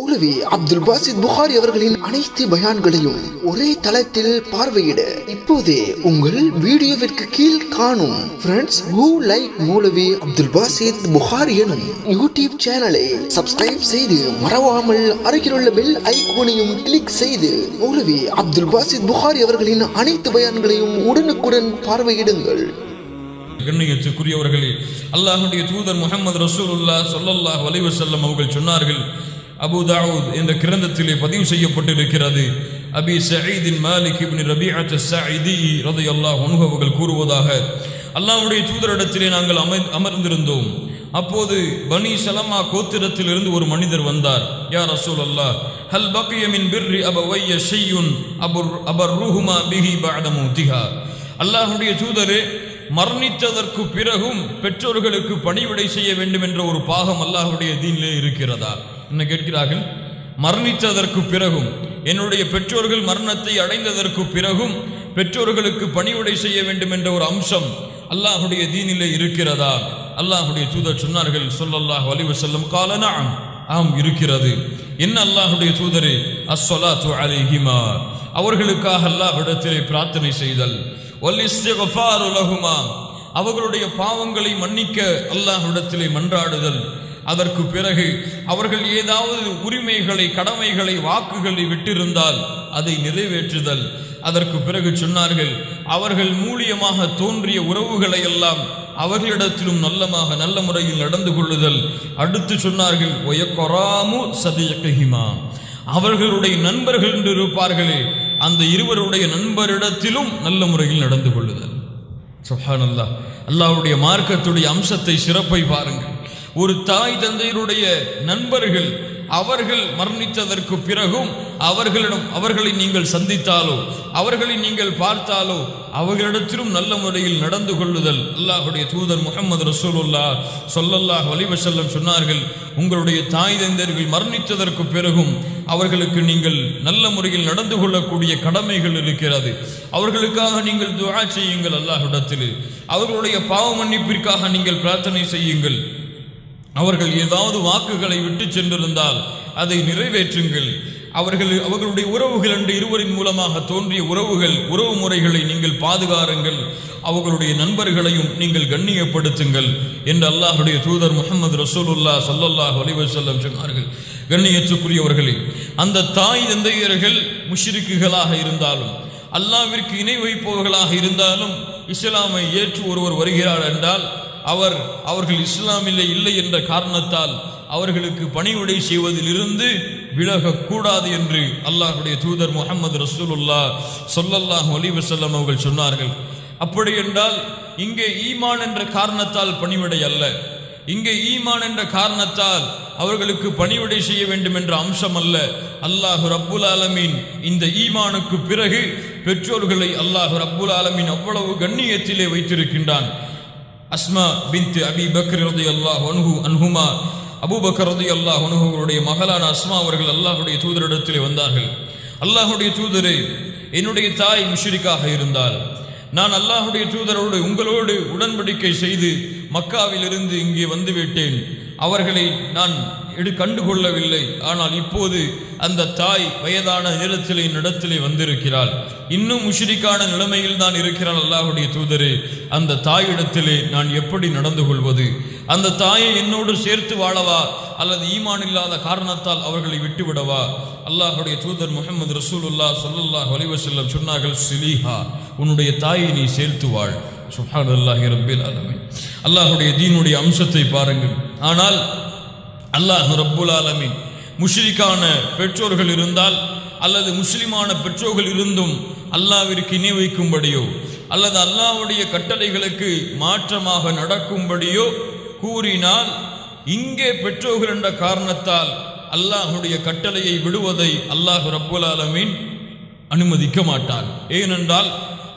மௌலவி அப்துல் பாசித் புகாரி அவர்களின் அனைத்து பயான்களையும் ஒரே தளத்தில் பார்வையிட இப்போதே உங்கள் வீடியோவிற்கு கீழ் காணும். Friends who like Moulavi Abdul Basith Bukhari எனும் யூடியூப் சேனலை சப்ஸ்கிரைப் செய்து மறவாமல் அருகிலுள்ள பெல் ஐகோனையும் கிளிக் செய்து மௌலவி அப்துல் பாசித் புகாரி அவர்களின் அனைத்து பயான்களையும் உடனுக்குடன் பார்வையிடுங்கள். கண்ணியத்துக்குரியவர்களே அல்லாஹுடைய தூதர் முகமது ரசூலுல்லா சொல்லல்லாஹ் வலைவசல்லம் அவர்கள் சொன்னார்கள் அபு தாவூத் என்ற கிரந்தத்திலே பதிவு செய்யப்பட்டிருக்கிறது. அபி சயீதின் மாலிக் இப்னி ரபீஅத் ஸாயிதி ரலியல்லாஹு அன்ஹு அவர்கள் கூறுவதாக அல்லாஹ்வுடைய தூதரிடத்திலே நாங்கள் அமர் அமர்ந்திருந்தோம். அப்போது பனி சலமா கோத்திரத்திலிருந்து ஒரு மனிதர் வந்தார். யார் அசூல் அல்லாஹ் ஹல் பக்கிய மின் பிர்ரி அபவைய அபுர் அபர் ரூஹுமா பிஹி பாடமு திஹா அல்லாஹுடைய தூதரே மரணித்ததற்கு பிறகும் பெற்றோர்களுக்கு பணிவிடை செய்ய வேண்டும் என்ற ஒரு பாகம் அல்லாஹுடைய தீனிலே இருக்கிறதா? என்ன கேட்கிறார்கள் மரணித்ததற்கு பிறகும் என்னுடைய பெற்றோர்கள் மரணத்தை அடைந்ததற்கு பிறகும் பெற்றோர்களுக்கு பணிவுடை செய்ய வேண்டும் என்ற ஒரு அம்சம் அல்லாஹுடைய தீனிலே இருக்கிறதா? அல்லாஹுடைய தூதர் சொன்னார்கள் சொல்லல்லாஹ் வலிவு செல்லும் காலனாம் ஆம் இருக்கிறது. என்ன அல்லாஹுடைய தூதரே? அஸ்வலா து அலிஹிமா. அவர்களுக்காக அல்லாஹிடத்திலே பிரார்த்தனை செய்தல். வல்லிஸ்திக்ஃபாரு அவர்களுடைய பாவங்களை மன்னிக்க அல்லாஹ்விடத்திலே மன்றாடுதல். அதற்கு பிறகு அவர்கள் ஏதாவது உரிமைகளை கடமைகளை வாக்குகளை விட்டிருந்தால் அதை நிறைவேற்றுதல். அதற்கு பிறகு சொன்னார்கள் அவர்கள் மூலியமாக தோன்றிய உறவுகளை எல்லாம் அவர்களிடத்திலும் நல்லமாக நல்ல முறையில் நடந்து கொள்ளுதல். அடுத்து சொன்னார்கள் ஒயக்கொராமு சதியகஹிமா அவர்களுடைய நண்பர்கள் என்று இருப்பார்களே அந்த இருவருடைய நண்பரிடத்திலும் நல்ல முறையில் நடந்து கொள்ளுதல். சுஹான் அல்லா அல்லாவுடைய மார்க்கத்துடைய அம்சத்தை சிறப்பை பாருங்கள். ஒரு தாய் தந்தையருடைய நண்பர்கள் அவர்கள் மரணித்ததற்கு பிறகும் அவர்களிடம் அவர்களை நீங்கள் சந்தித்தாலோ அவர்களை நீங்கள் பார்த்தாலோ அவர்களிடத்திலும் நல்ல முறையில் நடந்து கொள்ளுதல். அல்லாஹுடைய தூதர் முகமது ரசூலுல்லா சொல்லல்லாஹ் வலிவசல்லம் சொன்னார்கள் உங்களுடைய தாய் தந்தையர்கள் மரணித்ததற்கு பிறகும் அவர்களுக்கு நீங்கள் நல்ல முறையில் நடந்து கொள்ளக்கூடிய கடமைகள் இருக்கிறது. அவர்களுக்காக நீங்கள் துவா செய்யுங்கள் அல்லாஹ்விடத்தில். அவர்களுடைய பாவ மன்னிப்பிற்காக நீங்கள் பிரார்த்தனை செய்யுங்கள். அவர்கள் ஏதாவது வாக்குகளை விட்டு சென்றிருந்தால் அதை நிறைவேற்றுங்கள். அவர்கள் அவர்களுடைய உறவுகள் என்று இருவரின் மூலமாக தோன்றிய உறவுகள் உறவு முறைகளை நீங்கள் பாதுகாருங்கள். அவர்களுடைய நண்பர்களையும் நீங்கள் கண்ணியப்படுத்துங்கள் என்று அல்லாஹுடைய தூதர் முகமது ரசூலுல்லா சல்லல்லாஹ் அலிவசல்லம் சொன்னார்கள். கண்ணியத்துக்குரியவர்களே அந்த தாய் தந்தையர்கள் முஷ்ரிக்குகளாக இருந்தாலும் அல்லாவிற்கு இணை வைப்பவர்களாக இருந்தாலும் இஸ்லாமை ஏற்று ஒருவர் வருகிறார் என்றால் அவர் அவர்கள் இஸ்லாமிலே இல்லை என்ற காரணத்தால் அவர்களுக்கு பணிவிடை செய்வதிலிருந்து விலகக்கூடாது என்று அல்லாஹுடைய தூதர் முகமது ரசூலுல்லா சொல்லல்லாஹ் ஒலிவசல்லம் அவர்கள் சொன்னார்கள். அப்படி என்றால் இங்கே ஈமான் என்ற காரணத்தால் பணிவிடை அல்ல. இங்கே ஈமான் என்ற காரணத்தால் அவர்களுக்கு பணிவிடை செய்ய வேண்டும் என்ற அம்சம் அல்ல. அல்லாஹு ரப்புல் ஆலமீன் இந்த ஈமானுக்கு பிறகு பெற்றோர்களை அல்லாஹு ரப்புல் ஆலமீன் அவ்வளவு கண்ணியத்திலே வைத்திருக்கின்றான். அஸ்மா பின்த் அபி பக்ர் ரதி அல்லாஹ் அன்ஹு அன்ஹுமா. அபூபக்கர் ரதி அல்லாஹ் அனுகுடைய மகளான அஸ்மா அவர்கள் அல்லாஹுடைய தூதரிடத்திலே வந்தார்கள். அல்லாஹுடைய தூதரே என்னுடைய தாய் முஷிரிக்காக இருந்தால் நான் அல்லாஹுடைய தூதரோடு உங்களோடு உடன்படிக்கை செய்து மக்காவிலிருந்து இங்கே வந்துவிட்டேன் அவர்களை நான் எடு கண்டுகொள்ளவில்லை. ஆனால் இப்போது அந்த தாய் வயதான நேரத்திலே இடத்திலே வந்திருக்கிறாள். இன்னும் முஷிரிக்கான நிலைமையில் தான் இருக்கிறாள் அல்லாஹுடைய தூதரே. அந்த தாயிடத்திலே நான் எப்படி நடந்து கொள்வது? அந்த தாயை என்னோடு சேர்த்து வாழவா? அல்லது ஈமான் இல்லாத காரணத்தால் அவர்களை விட்டுவிடவா? அல்லாஹுடைய தூதர் முகமது ரசூலுல்லா சொல்லல்லாஹ் செல்லம் சொன்னார்கள் சிலிஹா உன்னுடைய தாயை நீ சேர்த்து வாழ். சுஹான் அல்லாஹி ரபில் ஆலமின். அல்லாஹுடைய தீனுடைய அம்சத்தை பாருங்கள். ஆனால் அல்லாஹ் ரப்புல் ஆலமின் முஷ்ரிக்கான பெற்றோர்கள் இருந்தால் அல்லது முஸ்லிமான பெற்றோர்கள் இருந்தும் அல்லாவிற்கு இணை வைக்கும்படியோ அல்லது அல்லாவுடைய கட்டளைகளுக்கு மாற்றமாக நடக்கும்படியோ கூறினால் இங்கே பெற்றோர்கள் என்ற காரணத்தால் அல்லாஹுடைய கட்டளையை விடுவதை அல்லாஹு ரப்புல் ஆலமின் அனுமதிக்க மாட்டான். ஏனென்றால்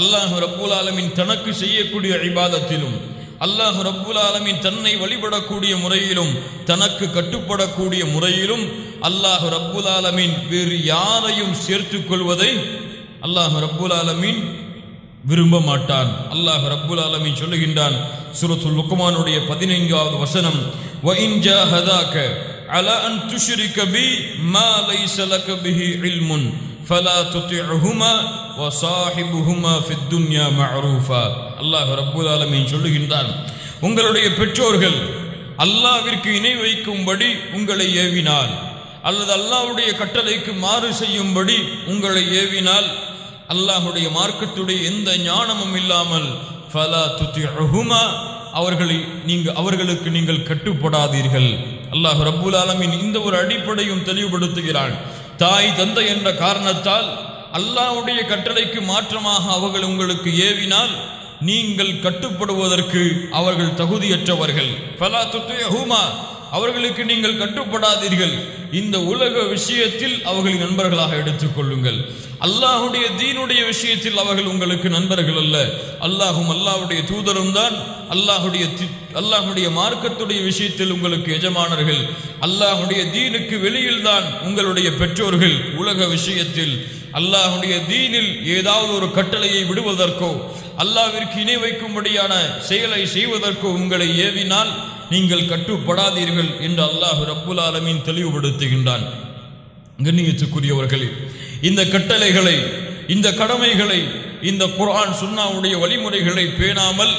அல்லாஹ் ரப்புல் ஆலமின் தனக்கு செய்யக்கூடிய ஐபாதத்திலும் அல்லாஹ் ரப்புல் ஆலமீன் தன்னை வழிபடக்கூடிய முறையிலும் தனக்கு கட்டுப்படக்கூடிய முறையிலும் அல்லாஹ் ரப்புல் ஆலமீன் வேறு யாரையும் சேர்த்துக் கொள்வதை அல்லாஹ் ரப்புல் ஆலமீன் விரும்ப மாட்டான் அல்லாஹ் ரப்புல் ஆலமீன் சொல்லுகின்றான் சூரத்துல் லுக்மானுடைய பதினைந்தாவது வசனம் وَإِنْ جَاهَدَاكَ على أن تشرك بي ما ليس لك به علم فلا تطعهما அல்லாஹ் ரப்புல் ஆலமின் சொல்லுகின்றான் உங்களுடைய பெற்றோர்கள் அல்லாவிற்கு இணை வைக்கும்படி உங்களை ஏவினால் அல்லது அல்லாவுடைய கட்டளைக்கு மாறு செய்யும்படி உங்களை ஏவினால். அல்லாஹுடைய மார்க்கத்துடைய எந்த ஞானமும் இல்லாமல் ஃபலா துத்தி அஹுமா அவர்களை நீங்கள் அவர்களுக்கு நீங்கள் கட்டுப்படாதீர்கள். அல்லாஹ் ரபுல் ஆலமின் இந்த ஒரு அடிப்படையும் தெளிவுபடுத்துகிறான். தாய் தந்தை என்ற காரணத்தால் அல்லாவுடைய கட்டளைக்கு மாற்றமாக அவர்கள் உங்களுக்கு ஏவினால் நீங்கள் கட்டுப்படுவதற்கு அவர்கள் தகுதியற்றவர்கள். ஃபலா துத்திஉஹுமா அவர்களுக்கு நீங்கள் கட்டுப்படாதீர்கள். இந்த உலக விஷயத்தில் அவர்களின் நண்பர்களாக எடுத்துக்கொள்ளுங்கள் அல்லாஹுடைய தீனுடைய விஷயத்தில் அவர்கள் உங்களுக்கு நண்பர்கள் அல்ல. அல்லாஹும் அல்லாஹுடைய தூதரும் தான். அல்லாஹுடைய தி- அல்லாஹுடைய மார்க்கத்துடைய விஷயத்தில் உங்களுக்கு எஜமானர்கள். அல்லாஹுடைய தீனுக்கு வெளியில் தான் உங்களுடைய பெற்றோர்கள் உலக விஷயத்தில் அல்லாஹுடைய தீனில் ஏதாவது ஒரு கட்டளையை விடுவதற்கோ அல்லாவிற்கு இணை வைக்கும்படியான செயலை செய்வதற்கோ உங்களை ஏவினால் நீங்கள் கட்டுப்படாதீர்கள் என்று அல்லாஹ் ரப்புல் ஆலமீன் தெளிவுபடுத்துகின்றான். கண்ணியத்துக்குரியவர்களே இந்த கட்டளைகளை இந்த கடமைகளை இந்த குரான் சுன்னாவுடைய வழிமுறைகளை பேணாமல்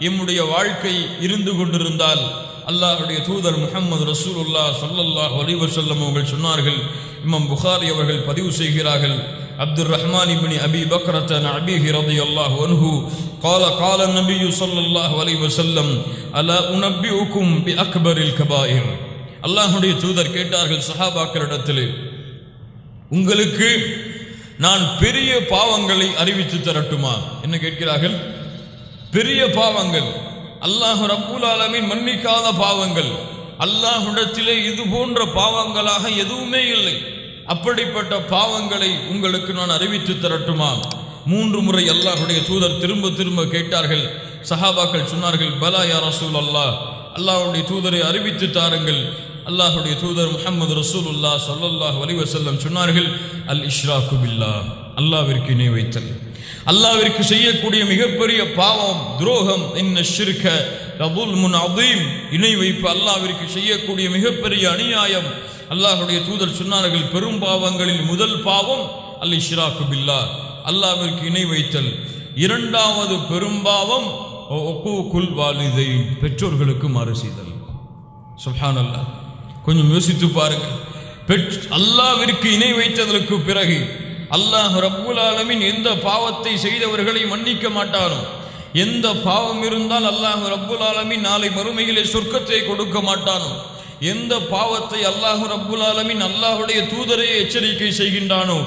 எம்முடைய வாழ்க்கை இருந்து கொண்டிருந்தால் அல்லாஹ்வுடைய தூதர் முஹம்மது ரசூலுல்லாஹ் ஸல்லல்லாஹு அலைஹி வஸல்லம் அவர்கள் சொன்னார்கள் இமாம் புகாரி அவர்கள் பதிவு செய்கிறார்கள் عبد الرحمن بن أبي بكرة عن أبيه رضي الله عنه قال قال النبي صلى الله عليه وسلم ألا أنبئكم بأكبر الكبائر அல்லாஹ்வுடைய தூதர் கேட்டார்கள் சஹாபாக்களிடத்திலே உங்களுக்கு நான் பெரிய பாவங்களை அறிவித்து தரட்டுமா என்ன கேட்கிறார்கள் பெரிய பாவங்கள் அல்லாஹ் ரப்புல் ஆலமீன் மன்னிக்காத பாவங்கள். அல்லாஹுடத்திலே இது போன்ற பாவங்களாக எதுவுமே இல்லை. அப்படிப்பட்ட பாவங்களை உங்களுக்கு நான் அறிவித்து தரட்டுமா? மூன்று முறை அல்லாஹுடைய தூதர் திரும்ப திரும்ப கேட்டார்கள். சஹாபாக்கள் சொன்னார்கள் பலா யா ரசூல் அல்லாஹ் அல்லாஹுடைய தூதரை அறிவித்து தாருங்கள். அல்லாஹுடைய தூதர் முகமது ரசூலுல்லாஹ் ஸல்லல்லாஹு அலைஹி வஸல்லம் சொன்னார்கள் அல் இஷ்ராக்கு பில்லாஹ். அல்லாஹ்விற்கு இணை வைத்தல். அல்லாவிற்கு செய்யக்கூடிய மிகப்பெரிய பாவம் துரோகம் என்ன ஷிர்க ரபுல் முன் அதீம் இணை வைப்பு அல்லாவிற்கு செய்யக்கூடிய மிகப்பெரிய அநியாயம். அல்லாஹுடைய தூதர் சொன்னார்கள் பெரும் பாவங்களில் முதல் பாவம் அல் இஷ்ராக்கு பில்லா. அல்லாவிற்கு இணை வைத்தல். இரண்டாவது பெரும்பாவம் ஒக்கூக்குல் வாலிதை பெற்றோர்களுக்கு மாறு செய்தல். சுஹான் அல்லாஹ் கொஞ்சம் யோசித்து பாருங்கள். பெற் அல்லாவிற்கு இணை வைத்ததற்கு பிறகு அல்லாஹ் ரப்புல் ஆலமின் எந்த பாவத்தை செய்தவர்களை மன்னிக்க மாட்டானோ? எந்த பாவம் இருந்தால் அல்லாஹ் ரப்புல் ஆலமின் நாளை மறுமையிலே சொர்க்கத்தை கொடுக்க மாட்டானோ? எந்த பாவத்தை அல்லாஹ் ரப்புல் ஆலமின் அல்லாஹுடைய தூதரை எச்சரிக்கை செய்கின்றானோ?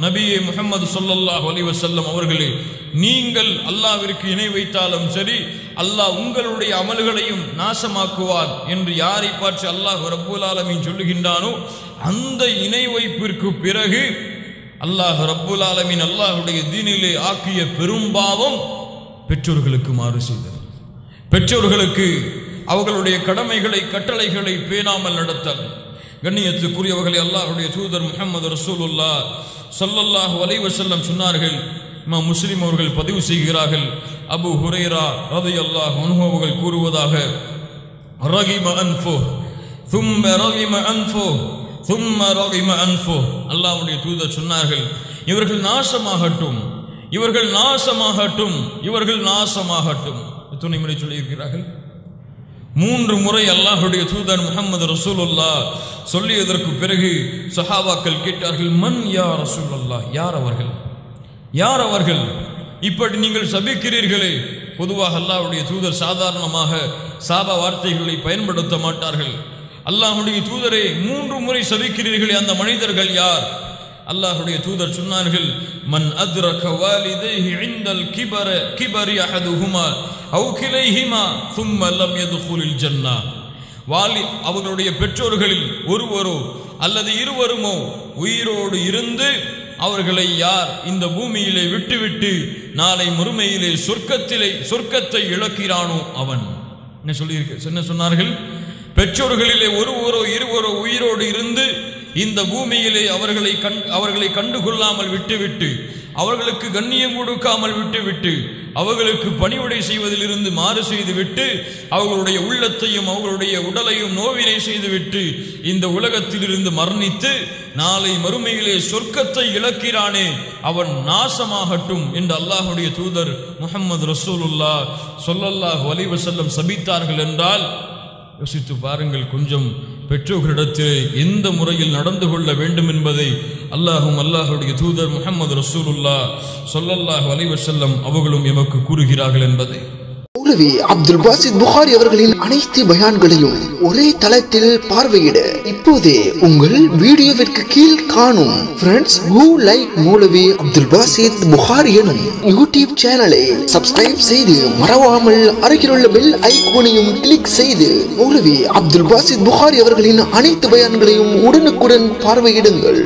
நபியே முகமது சொல்லல்லாஹ் அலி வசல்லம் அவர்களே நீங்கள் அல்லாவிற்கு இணை வைத்தாலும் சரி அல்லாஹ் உங்களுடைய அமல்களையும் நாசமாக்குவான் என்று யாரை பார்த்து அல்லாஹ் ரப்புல் ஆலமீன் சொல்லுகின்றானோ அந்த இணை வைப்பிற்கு பிறகு அல்லாஹ் ரப்புல் ஆலமின் அல்லாஹுடைய தீனிலே ஆக்கிய பெரும்பாவம் பெற்றோர்களுக்கு மாறு செய்தது. பெற்றோர்களுக்கு அவர்களுடைய கடமைகளை கட்டளைகளை பேணாமல் நடத்தல். கண்ணியத்துக்குரியவர்களை அல்லாஹுடைய தூதர் முகமது ரசூலுல்லா சொல்லல்லாஹ் வலைவசல்லம் சொன்னார்கள் இமாம் முஸ்லிம் அவர்கள் பதிவு செய்கிறார்கள் அபு ஹுரேரா ரதி அல்லாஹ் அனுபவங்கள் கூறுவதாக ரகிம அன்பு தும்ம ரகிம அன்பு தும்ம ரகிம அன்பு அல்லாஹுடைய தூதர் சொன்னார்கள் இவர்கள் நாசமாகட்டும் இவர்கள் நாசமாகட்டும் இவர்கள் நாசமாகட்டும். துணை முறை சொல்லியிருக்கிறார்கள். மூன்று முறை அல்லாஹுடைய தூதர் முகமது ரசூலுல்லா சொல்லியதற்கு பிறகு சஹாபாக்கள் கேட்டார்கள் மன் யார் ரசூல் ரசூலுல்லா யார் அவர்கள்? யார் அவர்கள்? இப்படி நீங்கள் சபிக்கிறீர்களே. பொதுவாக அல்லாவுடைய தூதர் சாதாரணமாக சாப வார்த்தைகளை பயன்படுத்த மாட்டார்கள். அல்லாஹுடைய தூதரை மூன்று முறை சபிக்கிறீர்களே அந்த மனிதர்கள் யார்? அல்லாஹுடைய தூதர் சொன்னார்கள் மன் அத்ரக வாலிதைஹி இந்தல் கிபர கிபரி அஹதுஹுமா அவு கிளைஹிமா சும்ம லம் யதுகுலில் ஜன்னா. வாலி அவர்களுடைய பெற்றோர்களில் ஒருவரோ அல்லது இருவருமோ உயிரோடு இருந்து அவர்களை யார் இந்த பூமியிலே விட்டுவிட்டு நாளை முறுமையிலே சொர்க்கத்திலே சொர்க்கத்தை இழக்கிறானோ அவன்? என்ன சொல்லியிருக்க? என்ன சொன்னார்கள்? பெற்றோர்களிலே ஒருவரோ இருவரோ உயிரோடு இருந்து இந்த பூமியிலே அவர்களை கண் அவர்களை கண்டுகொள்ளாமல் விட்டுவிட்டு அவர்களுக்கு கண்ணியம் கொடுக்காமல் விட்டுவிட்டு அவர்களுக்கு பணிவுடை செய்வதிலிருந்து மாறு செய்துவிட்டு அவர்களுடைய உள்ளத்தையும் அவர்களுடைய உடலையும் நோவினை செய்துவிட்டு இந்த உலகத்திலிருந்து மரணித்து நாளை மறுமையிலே சொர்க்கத்தை இழக்கிறானே அவன் நாசமாகட்டும் என்று அல்லாஹுடைய தூதர் முகமது ரசூலுல்லா சொல்லல்லாஹ் வலைவசல்லம் சபித்தார்கள் என்றால் யோசித்து பாருங்கள் கொஞ்சம் பெற்றோர்களிடத்தில் எந்த முறையில் நடந்து கொள்ள வேண்டும் என்பதை அல்லாஹும் அல்லாஹுடைய தூதர் முகமது ரசூலுல்லா சொல்லல்லாஹ் வலைவசல்லம் அவர்களும் எமக்கு கூறுகிறார்கள் என்பதை. மௌலவி அப்துல் பாசித் புகாரி அவர்களின் அனைத்து பயான்களையும் ஒரே தளத்தில் பார்வையிட இப்போதே உங்கள் வீடியோவிற்கு கீழ் காணும். Friends who like Moulavi Abdul Basith Bukhari எனும் யூடியூப் சேனலை சப்ஸ்கிரைப் செய்து மறவாமல் அருகிலுள்ள பெல் ஐகோனையும் கிளிக் செய்து மௌலவி அப்துல் பாசித் புகாரி அவர்களின் அனைத்து பயான்களையும் உடனுக்குடன் பார்வையிடுங்கள்.